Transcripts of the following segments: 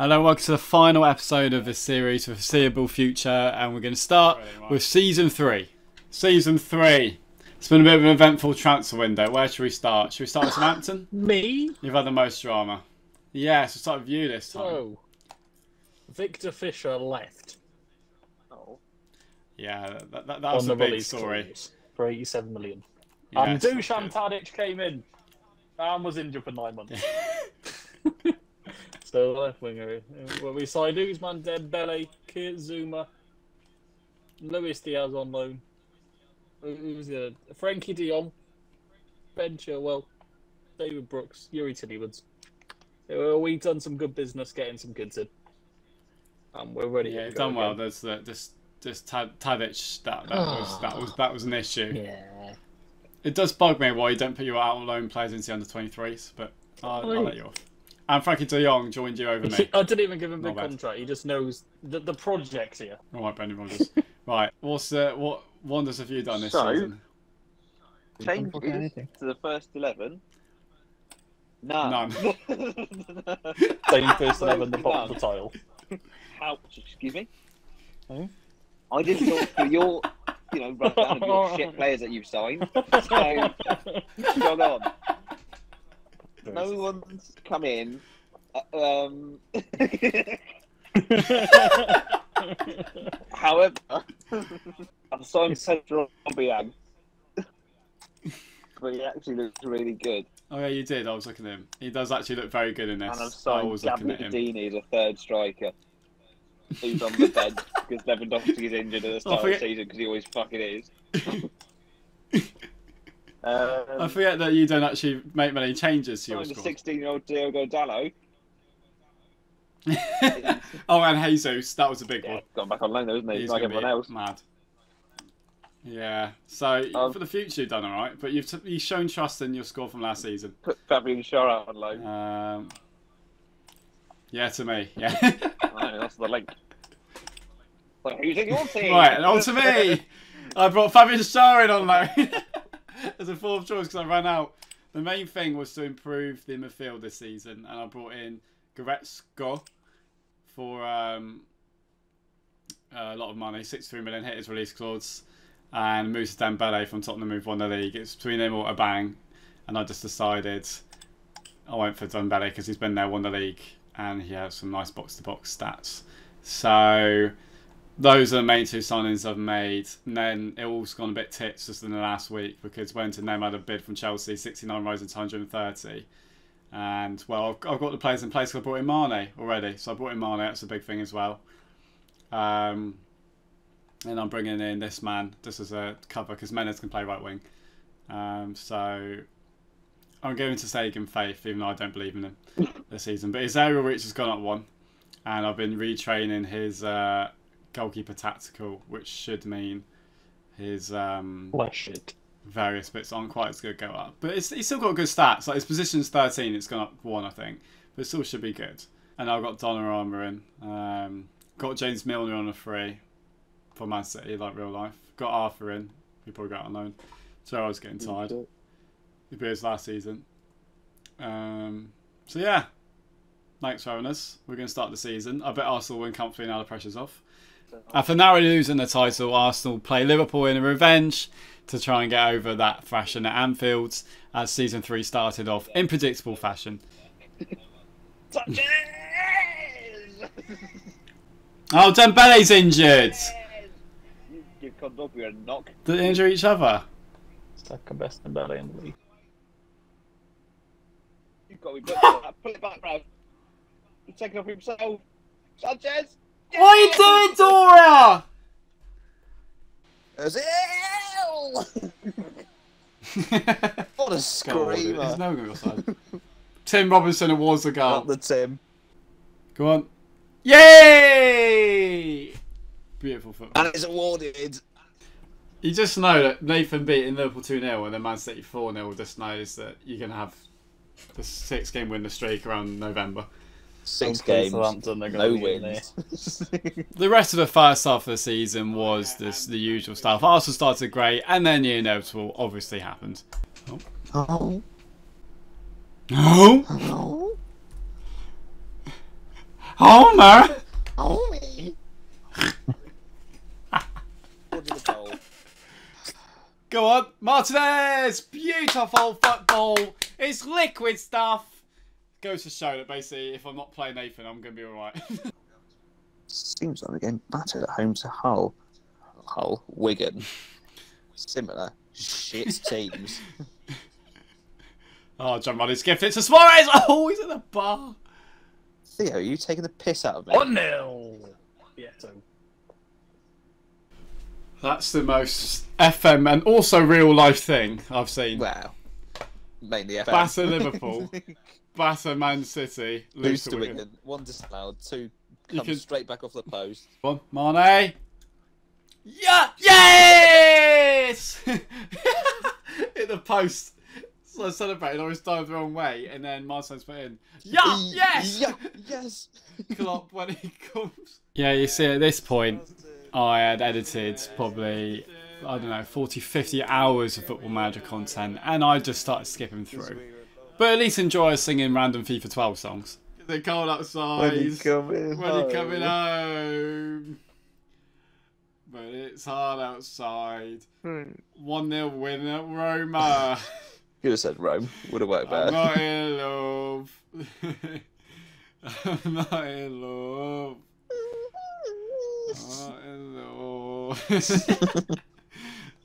Hello, welcome to the final episode of this series for foreseeable future, and we're going to start with season three. Season three. It's been a bit of an eventful transfer window. Where should we start? Should we start with Southampton? Me? You've had the most drama. Yes, we'll start with you this time. So, Viktor Fischer left Oh. Yeah, that, that, that was the a big story. clause for 87 million. Yes, and that's Dusan. Tadic came in and was injured for nine months. so, left winger. Uh, Well, we signed Ousmane Dembele, Kurt Zouma, Luis Diaz on loan. Who- Who's the other? Frankie Dion, Jong, Ben Chilwell, David Brooks, Youri Tielemans. Uh, We've done some good business getting some kids in. And we're ready. Yeah, to you've go done well. again. There's the, this this Tad- Tadic that that was that was that was an issue. Yeah. It does bug me why you don't put your out on loan players into the under 23s, but I'll, I'll let you off. And Frenkie De Jong joined you over me. I didn't even give him a Not big bad. contract. He just knows the, the project here. All right, Brendan Rodgers. right, what's the what wonders have you done this So- season? Changes anything. to the first 11? None. None. Same first eleven, the None. bottom of the tile. How, excuse me? Hmm? I didn't look for your, you know, run down of your shit players that you've signed. So, jog on. No one's come in. Uh, um, however, I've signed Central Obiang. But he actually looks really good. Oh yeah, you did. I was looking at him. He does actually look very good in this. And I've I signed was looking at him. Dini as a third striker. Who's on the bench because Lewandowski is injured at the start of the season because he always fucking is. um, I forget that you don't actually make many changes to your squad. 16 year old Diogo Dalot. oh, and Jesus, that was a big Yeah, one. gone back on loan though, isn't he? He's like everyone else. mad. Yeah. So Um, for the future, you've done all right, but you've t- you've shown trust in your score from last season. Put Fabian Schär out on loan. Um, yeah, to me. Yeah. Know, that's the link. Who's in your team? right, and on to me. I brought Fabian Schär in on loan as a fourth choice because I ran out. The main thing was to improve the midfield this season, and I brought in Goretzka for um, a lot of money, 63 million hit his release clause, and Moussa Dembele from Tottenham moved won the league. It's between them or a bang, and I just decided I went for Dembele because he's been there, won the league, and he has some nice box-to-box stats. So those are the main two signings I've made. And then it all's gone a bit tits just in the last week because went Wellington then had a bid from Chelsea, 69 rising to 130. And well, I've, I've got the players in place. I brought in Mane already, so I brought in Mane. That's a big thing as well. Um, and I'm bringing in this man just as a cover because Menez can play right wing. Um, so I'm going to Sagan faith, even though I don't believe in him this season. But his aerial reach has gone up one, and I've been retraining his uh, goalkeeper tactical, which should mean his um, it. various bits aren't quite as good go up. But it's, he's still got good stats. Like his position's 13, it's gone up one, I think. But it still should be good. And I've got Donnarumma in. Um, got James Milner on a free for Man City, like real life. Got Arthur in. He probably got on loan. So I was getting tired. He beat us last season. Um, so yeah. Thanks for having us. We're going to start the season. I bet Arsenal win comfortably now the pressure's off. After narrowly losing the title, Arsenal play Liverpool in a revenge to try and get over that thrashing at Anfield as season three started off in predictable fashion. Oh, Dembele's injured. You give Kondogbia a knock. Did they injure each other? Second best in belly in the league. You've got to be put. Pull it back round. He's taking off himself. Sanchez! What are you doing, Dora? Ozil! What a There's screamer. no going offside. Tim Robinson awards the goal. Not the Tim. Go on. Yay! Beautiful football. And it's awarded. You just know that Nathan beating Liverpool 2 0 and then Man City 4 0 just knows that you're going to have the six game winning streak around November. Six Hopefully games. No gonna be in wins. The rest of the first half of the season was this the usual stuff. Arsenal started great, and then the inevitable obviously happened. Oh, Oh, oh. Homer! Oh, me. What did the goal? Go on, Martinez! Beautiful football. It's liquid stuff. Goes to show that basically, if I'm not playing Nathan, I'm going to be alright. Seems like we're getting battered at home to Hull. Hull, Wigan. Similar shit teams. oh, John Roddy's gift it to Suarez! Oh, he's at the bar. Theo, are you taking the piss out of me? 1 0. Yeah, so. That's the most FM and also real life thing I've seen. Wow. Mainly FM. Batter Liverpool, batter Man City, lose Lose to to Wigan. Wigan. One disallowed. Two You come can- straight back off the post. One, Mane. Yeah! Yes! Hit the post. So I celebrated. I was dived the wrong way, and then Martinez put in. Yeah! E- Yes! Yeah, yes. Klopp when he comes. Yeah, you see, at this point, I had edited probably, I don't know, 40, 50 hours of Football Manager content, and I just started skipping through. But at least enjoy us singing random FIFA 12 songs. They're cold outside. coming When you coming home. But it's hard outside. Hmm. 1 0 win at Roma. Could have said Rome. Would have worked I'm better. not in love. I'm not in love. I'm not in love.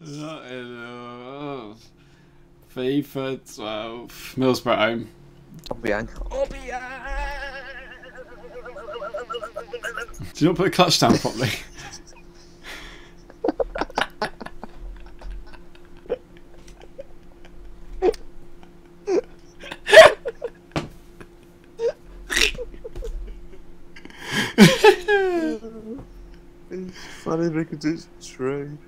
Not in love. FIFA 12. Middlesbrough home. Obiang. Did you not put the clutch down properly? Funny because it's true.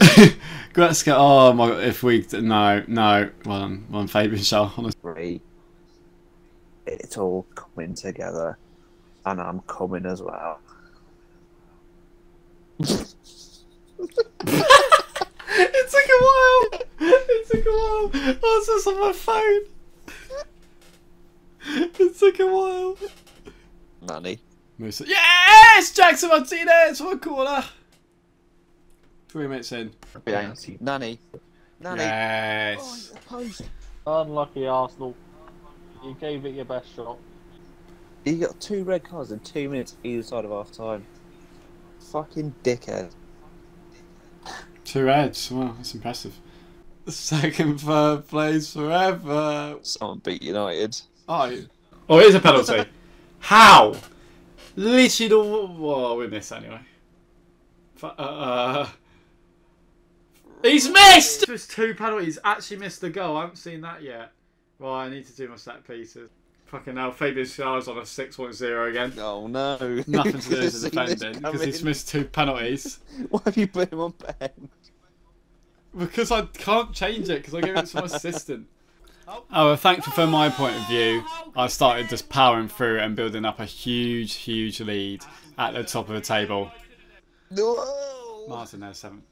Let's get. Oh my god! If we no no well done, Fabian Schär. Honestly, It's all coming together. And I'm coming as well. it took a while. It took a while. Oh, I was just on my phone. It took a while. Nanny. Yes, Jackson Martinez for a corner. Three minutes in. Obiang. Nanny. Nanny. Yes. Oh. Unlucky Arsenal. You gave it your best shot. He got two red cards in two minutes either side of half time. Fucking dickhead. Two reds. Wow, that's impressive. Second, third place forever. Someone beat United. Oh, oh, it is a penalty. How? Literally, the well, I'll win this anyway. Fu- Uh, uh, he's missed. There's two penalties. Actually missed the goal. I haven't seen that yet. Well, I need to do my set pieces. Fucking hell, Fabian Schär's on a 6.0 again. Oh no. Nothing to do Could've with the seen defending because he's missed two penalties. Why have you put him on Ben? Because I can't change it because I gave it to my assistant. Oh, well, thankfully from my point of view, I started just powering through and building up a huge, huge lead at the top of the table. No. Martin there, seven.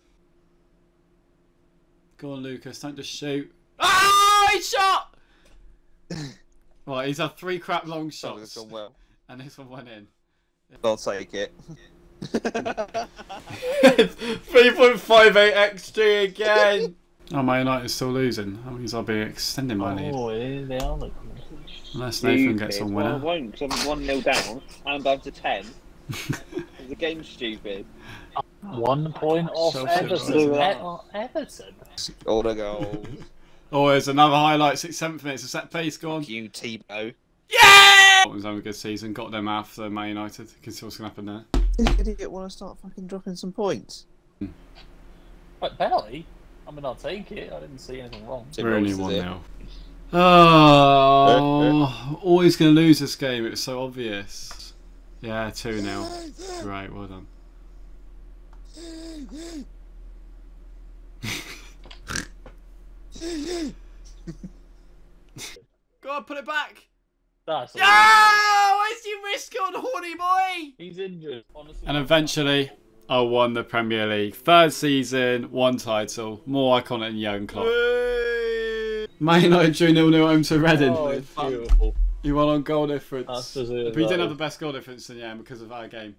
Go on, Lucas, don't just shoot. Oh, he shot! right, he's had three crap long shots, it's gone well. and this one went in. I'll take it. 3.58 XG again! Oh, my United's still losing. That means I'll be extending my lead. Oh, yeah, they are looking. Unless Nathan gets a Well, I won't, because I'm 1 0 down, and I'm down to 10. the game's stupid. One oh point off So Everton. simple. E- Everton. All the goals. Oh, there's another highlight, six, seventh minutes, a set piece gone. you, Tebow. Yeah! was having a good season, got them after Man United. You can see what's going to happen there. This idiot want to start fucking dropping some points. Hmm. But penalty? I mean, I'll take it. I didn't see anything wrong. Two We're only 1 now. Oh, always going to lose this game. It was so obvious. Yeah, 2 0. Great, well done. Go on, put it back. That's all. Yeah! Where's your risk on, horny boy? He's injured. Honestly. And eventually, I won the Premier League. Third season, one title. More iconic than Jurgen Klopp. Man United drew 0 0 home to Reading. Oh, it's beautiful. You won on goal difference. That's just but you didn't have the best goal difference in the end because of our game.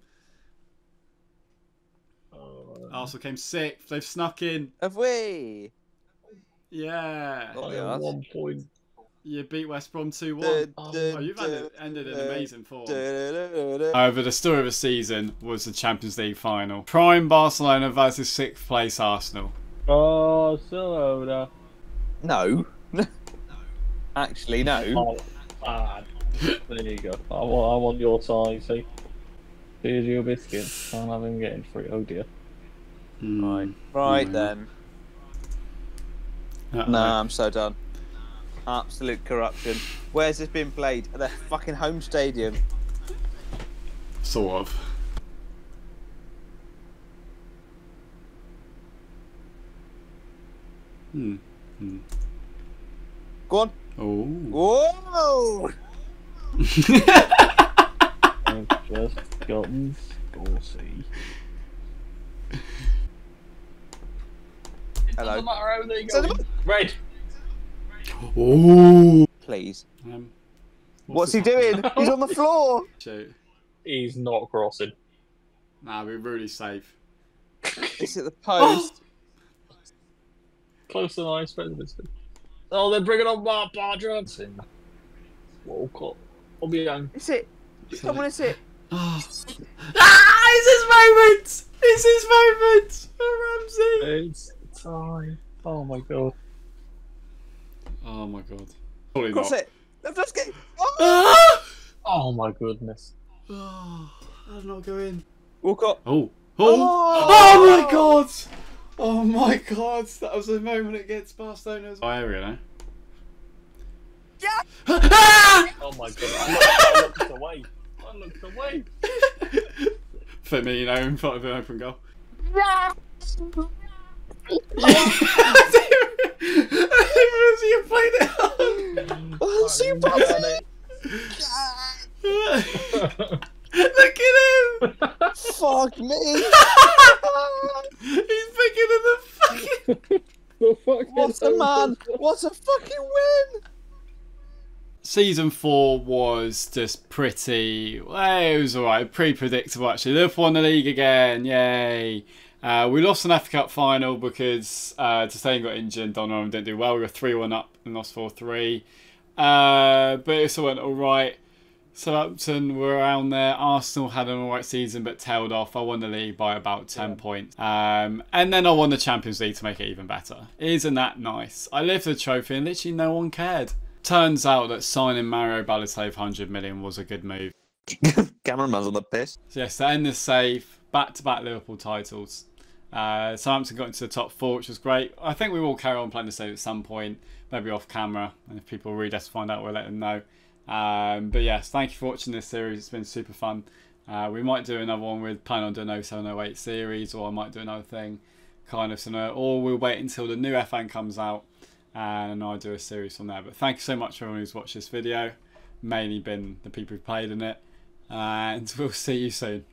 Arsenal came sixth. They've snuck in. Have we? Yeah. Oh, I yeah. have one point. You beat West Brom 2 1. Oh, Oh, you've ended, ended in amazing form. However, the story of the season was the Champions League final. Prime Barcelona versus sixth place Arsenal. Oh, Barcelona. No. No. Actually, no. Oh, bad. There you go. I want, I'm on your side, see? Here's your biscuit. Can't have him getting free. Oh dear. Right. Right Mm. then. Uh-oh. Nah, I'm so done. Absolute corruption. Where's this been played? At their fucking home stadium. Sort of. Hmm. hmm. Go on. Oh. Whoa! I've just gotten saucy. Hello. Doesn't matter how they So go. the- Red. Oh. Please. Um, What's he doing? He's on the floor. Shoot. He's not crossing. Nah, we're really safe. It's at the post. Closer than I expected it to be. Oh, they're bringing on Mark Bar Johnson. Walcott. Obiang. It's it. Come on, it's it. Oh. Ah! It's his moment! It's his moment! Ramsey! It's time. Oh my god. Oh my god. Probably Cross not. it. Let's just get. Oh! Ah! Oh my goodness. Oh, how did not go in? Walcott. Oh. Oh. Oh! Oh my god! Oh my god! That was the moment it gets Barcelona's oh, area now. Yeah. Ah! Oh my god. I looked, away. I looked away. I looked away. Firmino in front of an open goal. You played it on. Oh, see, Got Look at him! Fuck me. He's bigger than the fucking. The fuck What a man. What a fucking win. Season four was just pretty. Well, it was alright, pretty predictable actually. Liverpool won the league again, yay! Uh, we lost an FA Cup final because uh, Tusane got injured. Donnarumma didn't do well. We were three one up and lost four three. Uh, but it still went alright. Southampton were around there. Arsenal had an alright season but tailed off. I won the league by about 10 points. Um, and then I won the Champions League to make it even better. Isn't that nice? I lifted the trophy and literally no one cared. Turns out that signing Mario Balotelli for 100 million was a good move. Cameraman's on the piss. So yes, to end the safe, back-to-back Liverpool titles. Uh, Southampton got into the top four, which was great. I think we will carry on playing the save at some point, maybe off camera. And if people really just find out, we'll let them know. Um, but yes, thank you for watching this series. It's been super fun. Uh, we might do another one with plan on doing 0708 series, or I might do another thing kind of similar, or we'll wait until the new F1 comes out and I do a series from there. But thank you so much for everyone who's watched this video. Mainly been the people who played in it, and we'll see you soon.